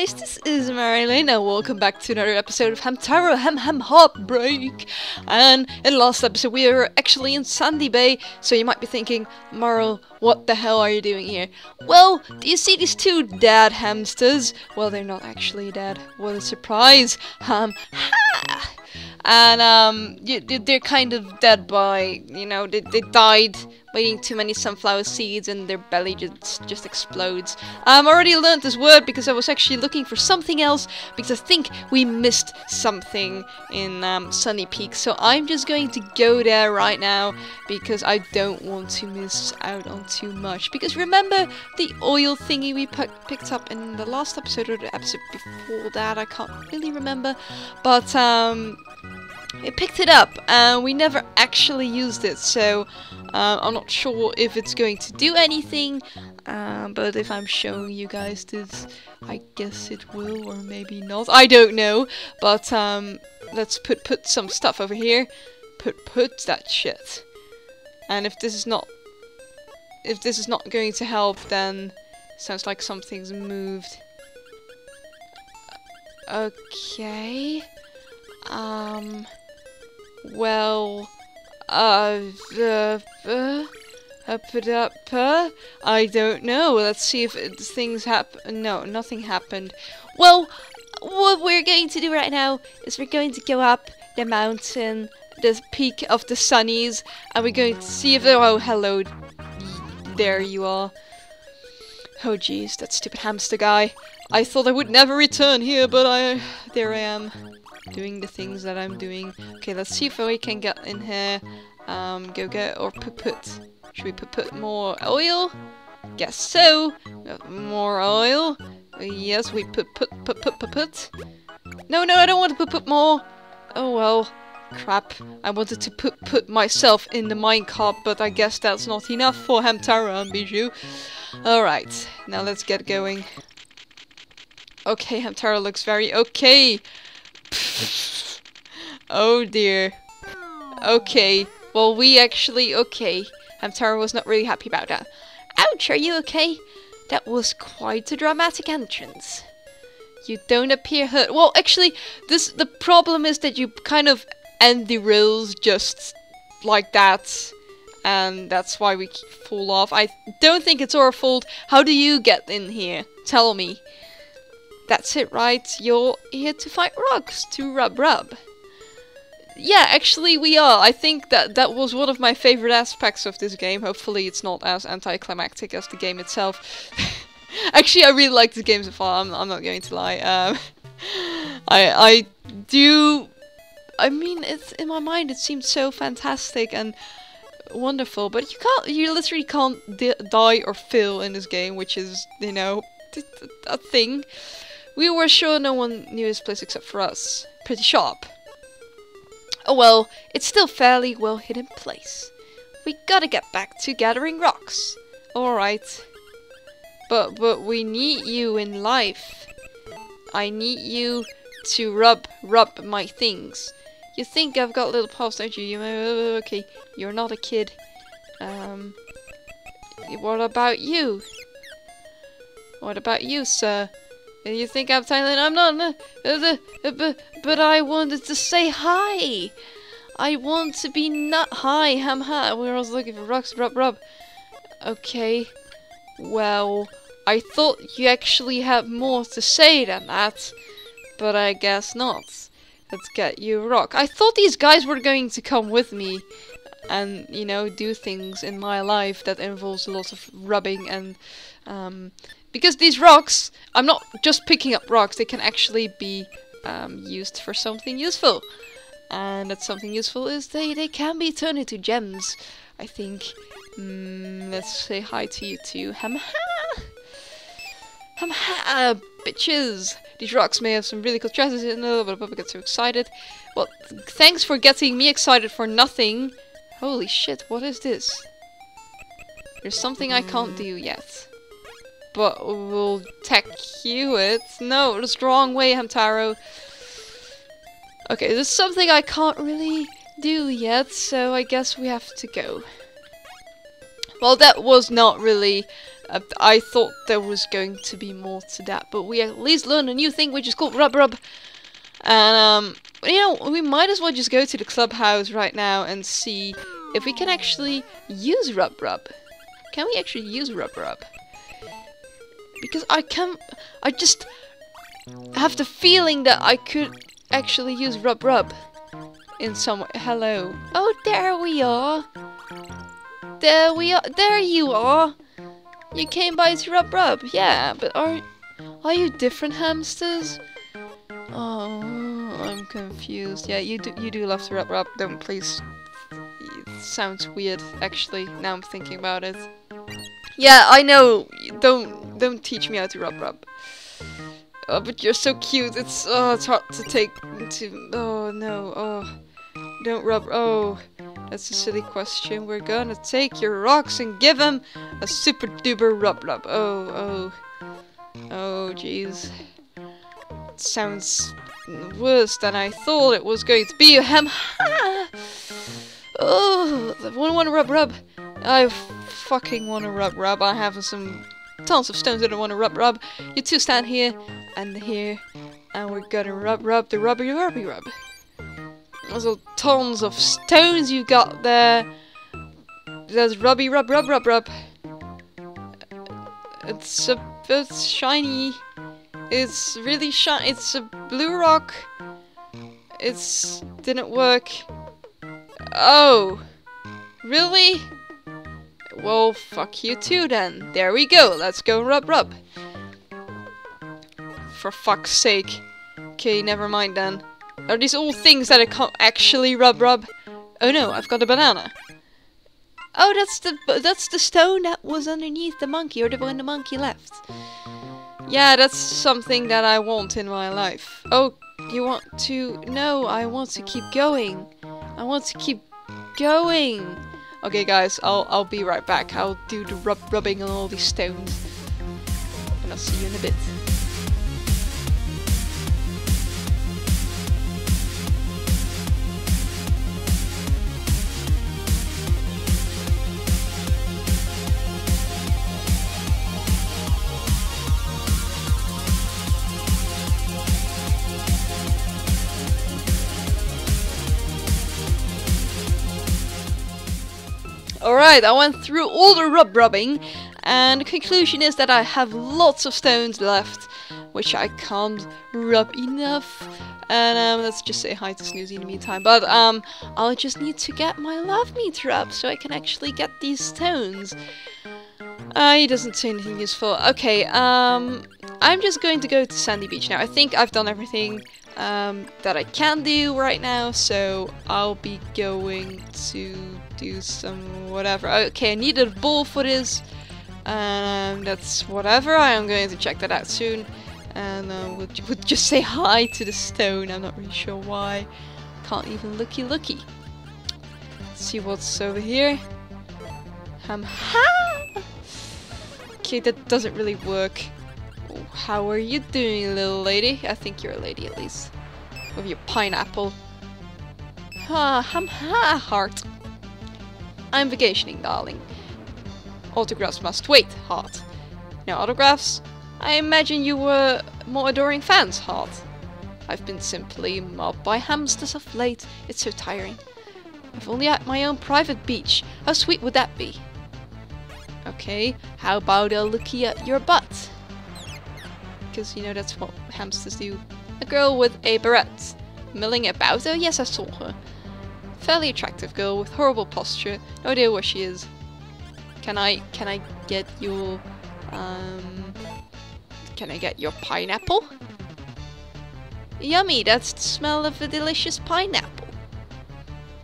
guys, this is Marrlain and welcome back to another episode of Hamtaro Ham Ham Heartbreak. And in the last episode we were actually in Sandy Bay, so you might be thinking, Marl, what the hell are you doing here? Well, do you see these two dead hamsters? Well, they're not actually dead. What a surprise. Um, ha! And um, you, they're kind of dead by, you know, they, they died by eating too many sunflower seeds and their belly just just explodes. Um, I already learned this word because I was actually looking for something else because I think we missed something in um, Sunny Peak. So I'm just going to go there right now because I don't want to miss out on too much. Because remember the oil thingy we picked up in the last episode or the episode before that? I can't really remember. But um, we picked it up and we never actually used it. So uh, I'm not sure if it's going to do anything, uh, but if I'm showing you guys this, I guess it will, or maybe not. I don't know, but um, let's put put some stuff over here. Put put that shit. And if this is not if this is not going to help, then sounds like something's moved. Okay. Um. Well. Uh, uh, uh, up, uh, I don't know. Let's see if things happen. No, nothing happened. Well, what we're going to do right now is we're going to go up the mountain, the peak of the sunnies, and we're going to see if. Oh, hello. There you are. Oh, jeez, that stupid hamster guy. I thought I would never return here, but I. There I am doing the things that I'm doing. Okay, let's see if we can get in here. Um, go get or put put. Should we put put more oil? Guess so. More oil. Yes, we put put put put put put. No, no, I don't want to put put more. Oh well. Crap. I wanted to put put myself in the minecart, but I guess that's not enough for Hamtaro and Bijou. Alright, now let's get going. Okay, Hamtaro looks very okay. Oh dear. Okay. Well, we actually... Okay. Hamtaro was not really happy about that. Ouch, are you okay? That was quite a dramatic entrance. You don't appear hurt. Well, actually, this the problem is that you kind of end the rails just like that. And that's why we fall off. I don't think it's our fault. How do you get in here? Tell me. That's it, right? You're here to fight rocks, to rub rub. Yeah, actually we are. I think that that was one of my favorite aspects of this game. Hopefully it's not as anticlimactic as the game itself. actually, I really like this game so far, I'm, I'm not going to lie. Um, I, I do... I mean, it's in my mind it seems so fantastic and wonderful, but you can't, you literally can't die or fail in this game, which is, you know, a thing. We were sure no one knew his place except for us. Pretty sharp. Oh well, it's still fairly well hidden place. We gotta get back to gathering rocks. Alright. But, but we need you in life. I need you to rub, rub my things. You think I've got little paws, don't you? you okay, you're not a kid. Um, what about you? What about you, sir? You think I'm silent? I'm not. Uh, but, but I wanted to say hi. I want to be not hi. Ham ha. We're also looking for rocks. Rub rub. Okay. Well, I thought you actually had more to say than that, but I guess not. Let's get you rock. I thought these guys were going to come with me and, you know, do things in my life that involves a lot of rubbing and um, because these rocks, I'm not just picking up rocks, they can actually be um, used for something useful. And that something useful is they, they can be turned into gems, I think. Mm, let's say hi to you too. Ham ha! Ham ha! Bitches! These rocks may have some really cool treasures in them, but I get so excited. Well, thanks for getting me excited for nothing. Holy shit, what is this? There's something I can't do yet but we'll tech you it. No, the wrong way, Hamtaro. Okay, there's something I can't really do yet, so I guess we have to go. Well, that was not really. Uh, I thought there was going to be more to that, but we at least learned a new thing, which is called rub rub. And um, you know, we might as well just go to the clubhouse right now and see if we can actually use rub rub. Can we actually use rub rub? Because I can't, I just have the feeling that I could actually use rub rub in some. Hello. Oh, there we are. There we are. There you are. You came by to rub rub. Yeah, but are are you different hamsters? Oh, I'm confused. Yeah, you do you do love to rub rub. Don't please. Sounds weird. Actually, now I'm thinking about it. Yeah, I know. Don't don't teach me how to rub rub. Oh, but you're so cute. It's oh, it's hard to take to. Oh no. Oh, don't rub. Oh. That's a silly question. We're gonna take your rocks and give them a super duper rub rub. Oh, oh. Oh, jeez. Sounds worse than I thought it was going to be. Hem Oh, want to rub rub. I fucking want to rub rub. I have some tons of stones that I want to rub rub. You two stand here and here, and we're gonna rub rub the rubby rubby rub. There's tons of stones you got there. There's rubby rub rub rub rub. It's a bit shiny. It's really shiny. It's a blue rock. It's didn't work. Oh, really? Well, fuck you too then. There we go. Let's go rub rub. For fuck's sake. Okay, never mind then. Are these all things that I can't actually rub rub? Oh no, I've got a banana. Oh, that's the that's the stone that was underneath the monkey, or the one the monkey left. Yeah, that's something that I want in my life. Oh, you want to? No, I want to keep going. I want to keep going. Okay, guys, I'll I'll be right back. I'll do the rub rubbing on all these stones, and I'll see you in a bit. Alright, I went through all the rub rubbing, and the conclusion is that I have lots of stones left, which I can't rub enough. And um, let's just say hi to Snoozy in the meantime. But um, I'll just need to get my love meter up so I can actually get these stones. Uh, he doesn't say anything useful. Okay, um, I'm just going to go to Sandy Beach now. I think I've done everything um, that I can do right now, so I'll be going to do some whatever. Okay, I need a ball for this. Um, that's whatever. I am going to check that out soon. And uh, we'll, we'll just say hi to the stone. I'm not really sure why. Can't even looky looky. Let's see what's over here. Um, ha! Okay, that doesn't really work. How are you doing, little lady? I think you're a lady at least. With your pineapple. Ha, hum ha, heart. I'm vacationing, darling. Autographs must wait, heart. No autographs? I imagine you were more adoring fans, heart. I've been simply mobbed by hamsters of late. It's so tiring. If only I had my own private beach. How sweet would that be? Okay, how about a looky at your butt? Because, you know, that's what hamsters do. A girl with a beret. Milling about? Oh yes, I saw her. Fairly attractive girl with horrible posture. No idea where she is. Can I can I get your um can I get your pineapple? Yummy, that's the smell of a delicious pineapple.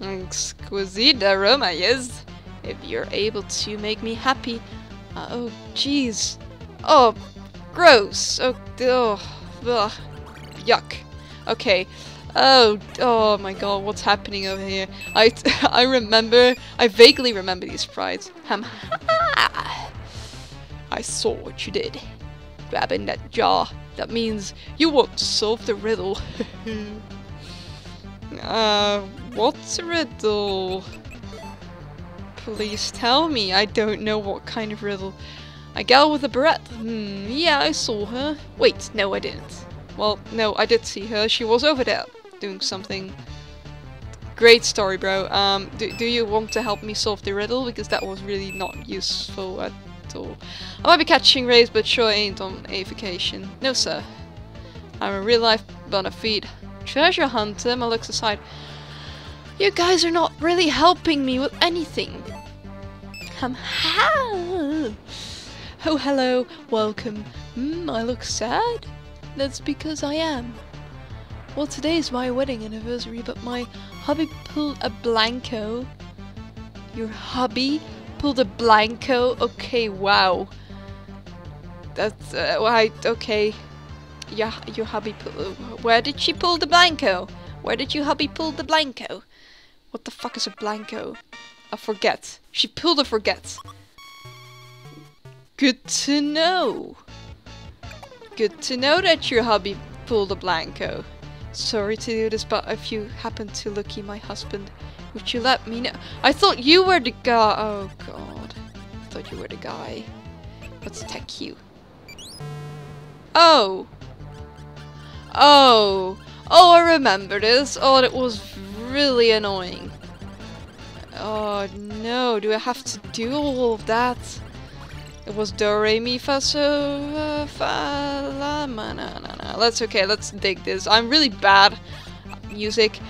Exquisite aroma, yes. If you're able to make me happy. Uh, oh, jeez. Oh, gross. Oh, oh, ugh. yuck. Okay, Oh, oh my god, what's happening over here? I, I remember, I vaguely remember these sprites. Um, I saw what you did. Grabbing that jar. That means you want to solve the riddle. uh, what's a riddle? Please tell me. I don't know what kind of riddle. A gal with a beret. Hmm, yeah, I saw her. Wait, no, I didn't. Well, no, I did see her. She was over there doing something. Great story, bro. Um, do, do you want to help me solve the riddle? Because that was really not useful at all. I might be catching rays, but sure ain't on a vacation. No, sir. I'm a real life bona fide treasure hunter. My looks aside. You guys are not really helping me with anything. Um, how? Oh, hello, welcome. Hmm, I look sad? That's because I am. Well, today's my wedding anniversary, but my hubby pulled a blanco. Your hubby pulled a blanco? Okay, wow. That's, uh, right, okay. Yeah, your hubby. Where did she pull the blanco? Where did your hubby pull the blanco? What the fuck is a blanco? A forget. She pulled a forget. Good to know. Good to know that your hubby pulled a blanco. Sorry to do this, but if you happen to Lucky, my husband, would you let me know? I thought you were the guy. Oh god. I thought you were the guy. Let's tech you. Oh. Oh. Oh, I remember this. Oh, it was really annoying. Oh no, do I have to do all of that? It was do re mi fa la ma Let's okay, let's dig this. I'm really bad at music.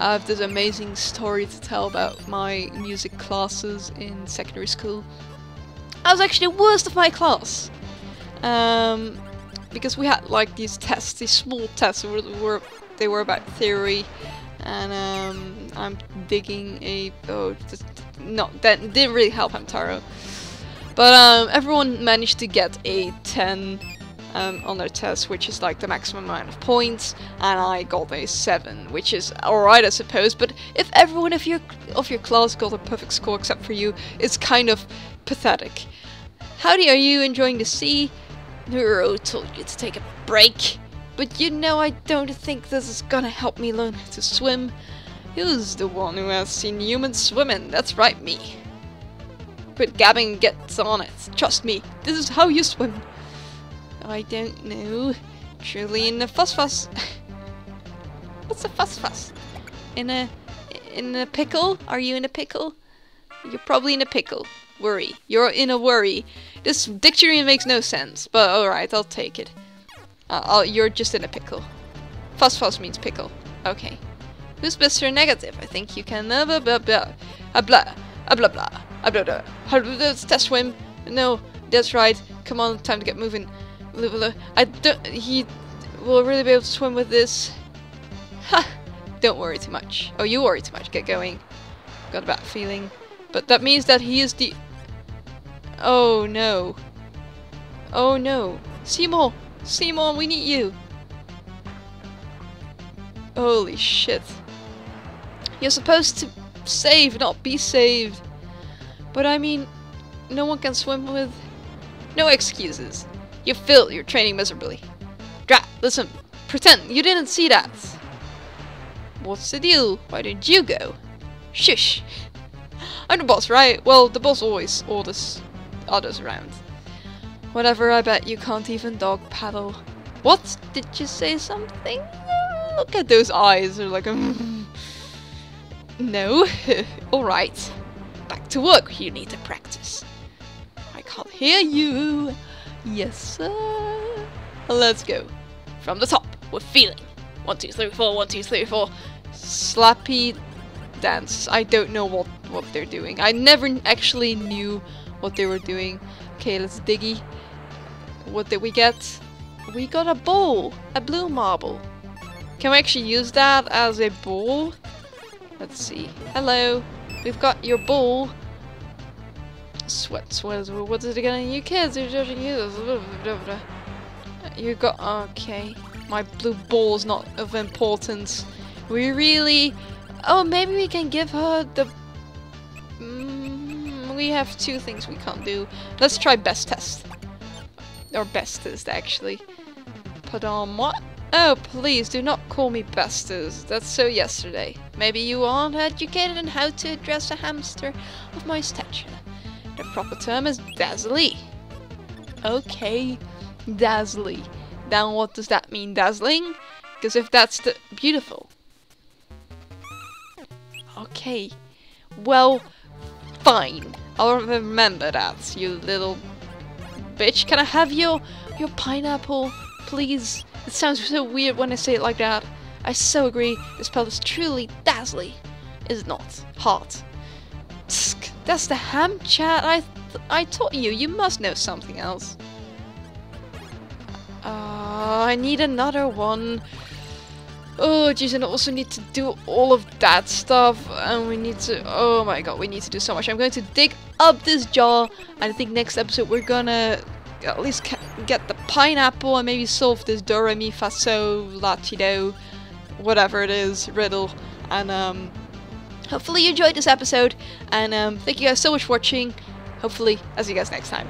I have this amazing story to tell about my music classes in secondary school. I was actually the worst of my class. Um, because we had like these tests, these small tests were, were they were about theory and um, I'm digging a oh just, no that didn't really help Hamtaro but um, everyone managed to get a 10 um, on their test which is like the maximum amount of points and I got a 7 which is alright I suppose but if everyone of your of your class got a perfect score except for you it's kind of pathetic howdy are you enjoying the sea Neuro told you to take a break but you know I don't think this is gonna help me learn to swim. Who's the one who has seen humans swimming? That's right, me. But gabbing gets on it. Trust me, this is how you swim. I don't know. Truly in a fuss fuss. What's a fuss fuss? In a in a pickle? Are you in a pickle? You're probably in a pickle. Worry. You're in a worry. This dictionary makes no sense, but alright, I'll take it. Uh, you're just in a pickle. Fuss fuss means pickle. Okay. Who's Mr. Negative? I think you can uh, blah blah blah a blah a blah blah a blah blah. How does test swim? No, that's right. Come on, time to get moving. I don't. He will really be able to swim with this. Ha! Don't worry too much. Oh, you worry too much. Get going. Got a bad feeling. But that means that he is the. Oh no. Oh no. Seymour! Seymour, we need you! Holy shit. You're supposed to save, not be saved. But I mean, no one can swim with... No excuses. You failed your training miserably. Drat, listen, pretend you didn't see that. What's the deal? Why didn't you go? Shush. I'm the boss, right? Well, the boss always orders others around. Whatever, I bet you can't even dog paddle. What? Did you say something? Look at those eyes, they're like, mm. No. Alright. Back to work, you need to practice. I can't hear you. Yes, sir. Let's go. From the top, we're feeling. One, two, three, four, one, two, three, four. Slappy dance. I don't know what, what they're doing. I never actually knew what they were doing. Okay, let's diggy. What did we get? We got a bowl! A blue marble. Can we actually use that as a bowl? Let's see. Hello! We've got your bowl. Sweat, sweat, what is it again? You kids are judging you. You got, okay. My blue ball is not of importance. We really, oh maybe we can give her the, mm, we have two things we can't do. Let's try best test. Or bestest, actually. Put on what? Oh, please do not call me Bestes. That's so yesterday. Maybe you aren't educated in how to address a hamster of my stature. The proper term is Dazzly. Okay, Dazzly. Then what does that mean, dazzling? Because if that's the beautiful. Okay, well, fine. I'll remember that, you little bitch. Can I have your your pineapple, please? It sounds so weird when I say it like that. I so agree. This spell is truly dazzly, is not? Hot. That's the ham chat. I I taught you. You must know something else. Uh, I need another one. Oh, jeez, and I also need to do all of that stuff. And we need to... Oh my god, we need to do so much. I'm going to dig up this. And I think next episode we're gonna at least get the pineapple and maybe solve this do re mi fa so latido whatever it is riddle and um hopefully you enjoyed this episode and um thank you guys so much for watching. Hopefully i'll see you guys next time